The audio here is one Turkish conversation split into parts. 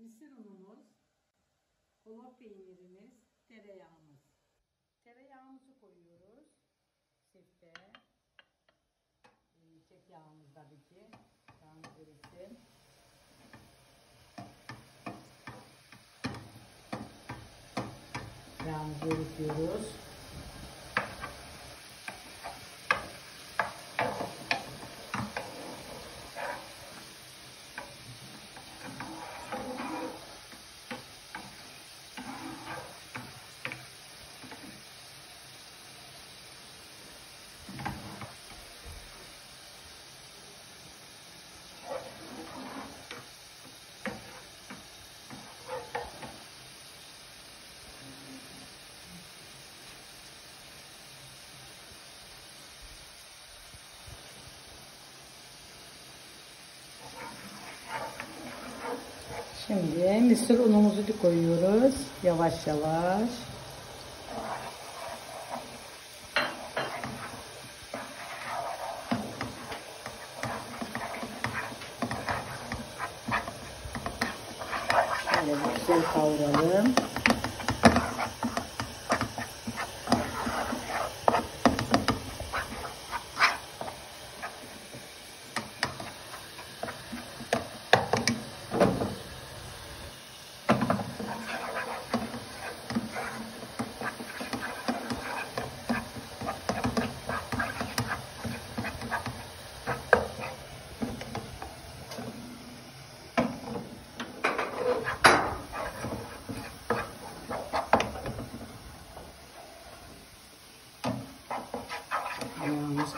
mısır unumuz, kolot peynirimiz, tereyağımız. Tereyağımızı koyuyoruz. Sifte. Yiyecek yağımız tabii ki. Yağımız erisin. Yağımızı eritiyoruz. Şimdi mısır unumuzu da koyuyoruz. Yavaş yavaş. Şöyle güzel kavuralım.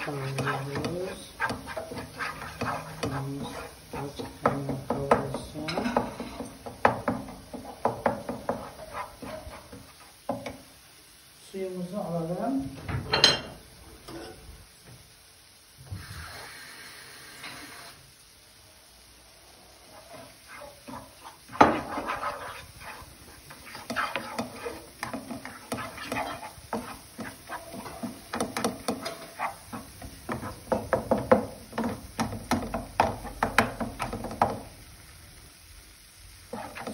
Yağımız azıcık kaynağı kavrulsun. Suyumuzu alalım.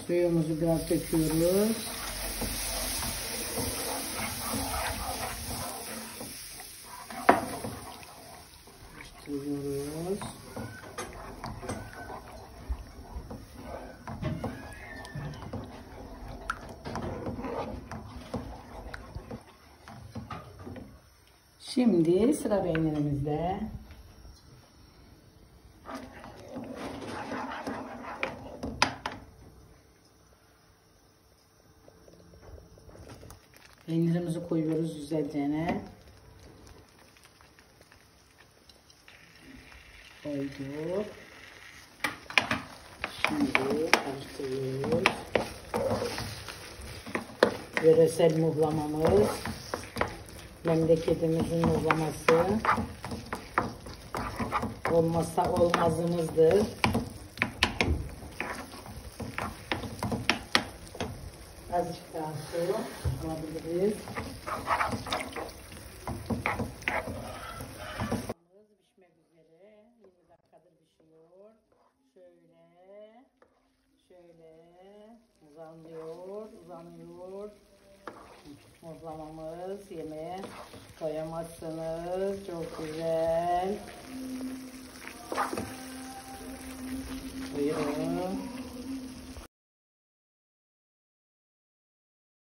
Suyumuzu biraz döküyoruz. Karıştırıyoruz. Şimdi sıra peynirimizde. Peynirimizi koyuyoruz güzelce. Koyduk. Şimdi karıştırıyoruz. Yöresel muhlamamız. Memleketimizin muhlaması. Olmazsa olmazımızdır. Azıcık daha su alabiliriz. Pişmek üzere. 20 dakikadır pişiyor. Şöyle, şöyle uzanıyor, uzanıyor. Muzlamamız yemeğe koyamazsınız. Çok güzel.